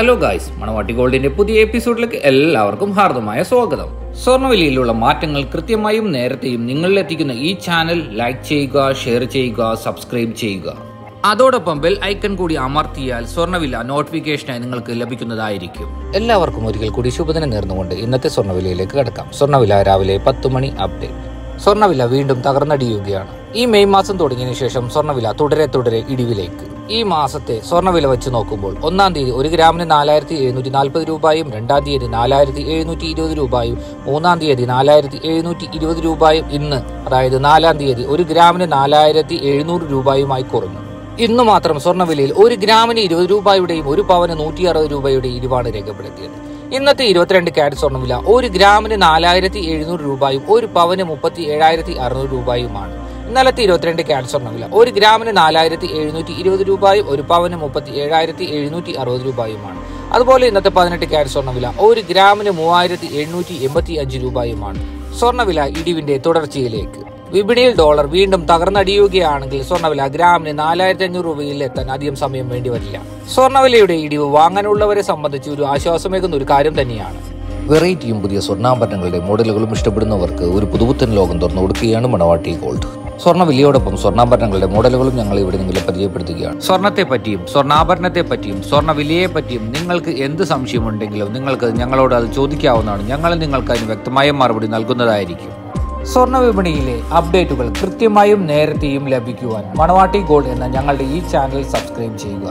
Hello guys മണവാട്ടി ഗോൾഡിന്റെ പുതിയ എപ്പിസോഡിലേക്ക് എല്ലാവർക്കും ഹാർദമായ സ്വാഗതം. സ്വർണവിലയിലുള്ള മാറ്റങ്ങൾ കൃത്യമായും നേരത്തെയും നിങ്ങളിലെത്തിക്കുന്ന ഈ ചാനൽ ലൈക്ക് ചെയ്യുക ഷെയർ ചെയ്യുക സബ്സ്ക്രൈബ് ചെയ്യുക. അതോടൊപ്പം ബെൽ ഐക്കൺ കൂടി അമർത്തിയാൽ സ്വർണവില നോട്ടിഫിക്കേഷനായി നിങ്ങൾക്ക് ലഭിക്കുന്നതായിരിക്കും. എല്ലാവർക്കും ഒരിക്കൽ കൂടി ശുഭദിനം നേർന്നുകൊണ്ട് ഇന്നത്തെ സ്വർണവിലയിലേക്ക് കടക്കാം. സ്വർണവില രാവിലെ പത്ത് മണി അപ്ഡേറ്റ് സ്വർണവില വീണ്ടും തകർന്നടിയുകയാണ്. ഈ മെയ് മാസം തുടങ്ങിയതിനു ശേഷം സ്വർണവില തുടരെ തുടരെ ഇടിവിലേക്ക്. ഈ മാസത്തെ സ്വർണവില വെച്ച് നോക്കുമ്പോൾ ഒന്നാം തീയതി ഒരു ഗ്രാമിന് നാലായിരത്തി എഴുന്നൂറ്റി നാൽപ്പത് രൂപയും രണ്ടാം തീയതി നാലായിരത്തി എഴുന്നൂറ്റി ഇരുപത് രൂപയും മൂന്നാം തീയതി നാലായിരത്തി എഴുന്നൂറ്റി ഇരുപത് രൂപയും ഇന്ന് അതായത് നാലാം തീയതി ഒരു ഗ്രാമിന് നാലായിരത്തി എഴുന്നൂറ് രൂപയുമായി കുറഞ്ഞു. ഇന്ന് മാത്രം സ്വർണവിലയിൽ ഒരു ഗ്രാമിന് ഇരുപത് രൂപയുടെയും ഒരു പവന് നൂറ്റി അറുപത് രൂപയുടെയും ഇരുവാണ് രേഖപ്പെടുത്തിയത്. ഇന്നത്തെ ഇരുപത്തിരണ്ട് ക്യാരറ്റ് സ്വർണവില ഒരു ഗ്രാമിന് നാലായിരത്തി എഴുന്നൂറ് രൂപയും ഒരു പവന് മുപ്പത്തി ഏഴായിരത്തി അറുന്നൂറ് രൂപയുമാണ്. ഇന്നലത്തെ ഇരുപത്തിരണ്ട് സ്വർണവില ഒരു ഗ്രാമിന് നാലായിരത്തി എഴുന്നൂറ്റി ഇരുപത് രൂപയും ഒരു പവന് മുപ്പത്തി ഏഴായിരത്തി എഴുന്നൂറ്റി അറുപത് രൂപയുമാണ്. അതുപോലെ ഇന്നത്തെ പതിനെട്ട് ക്യാരറ്റ് സ്വർണവില ഒരു ഗ്രാമിന് മൂവായിരത്തി എണ്ണൂറ്റി എൺപത്തി അഞ്ച് രൂപയുമാണ്. സ്വർണവില ഇടിവിന്റെ തുടർച്ചയിലേക്ക്. വിപണിയിൽ ഡോളർ വീണ്ടും തകർന്നടിയുകയാണെങ്കിൽ സ്വർണവില ഗ്രാമിന് നാലായിരത്തി അഞ്ഞൂറ് രൂപയിൽ എത്താൻ അധികം സമയം വേണ്ടി വരില്ല. സ്വർണവിലയുടെ ഇടിവ് വാങ്ങാനുള്ളവരെ സംബന്ധിച്ച് ഒരു ആശ്വാസമേകുന്ന ഒരു കാര്യം തന്നെയാണ്. വെറൈറ്റിയും പുതിയ സ്വർണാഭരണങ്ങളുടെ മോഡലുകളും ഇഷ്ടപ്പെടുന്നവർക്ക് ഒരു പുതുപുത്തൻ ലോകം തുറന്നു കൊടുക്കുകയാണ് മണവാട്ടി ഗോൾഡ്. സ്വർണവിലയോടൊപ്പം സ്വർണാഭരണങ്ങളുടെ മോഡലുകളും ഞങ്ങൾ ഇവിടെ നിങ്ങളെ പരിചയപ്പെടുത്തുകയാണ്. സ്വർണത്തെ പറ്റിയും സ്വർണാഭരണത്തെ പറ്റിയും സ്വർണ വിലയെ പറ്റിയും നിങ്ങൾക്ക് എന്ത് സംശയമുണ്ടെങ്കിലും നിങ്ങൾക്ക് ഞങ്ങളോട് അത് ചോദിക്കാവുന്നതാണ്. ഞങ്ങൾ നിങ്ങൾക്ക് അതിന് വ്യക്തമായ മറുപടി നൽകുന്നതായിരിക്കും. സ്വർണ വിപണിയിലെ അപ്ഡേറ്റുകൾ കൃത്യമായും നേരത്തെയും ലഭിക്കുവാൻ മണവാട്ടി ഗോൾഡ് എന്ന ഞങ്ങളുടെ ഈ ചാനൽ സബ്സ്ക്രൈബ് ചെയ്യുക.